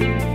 Bye.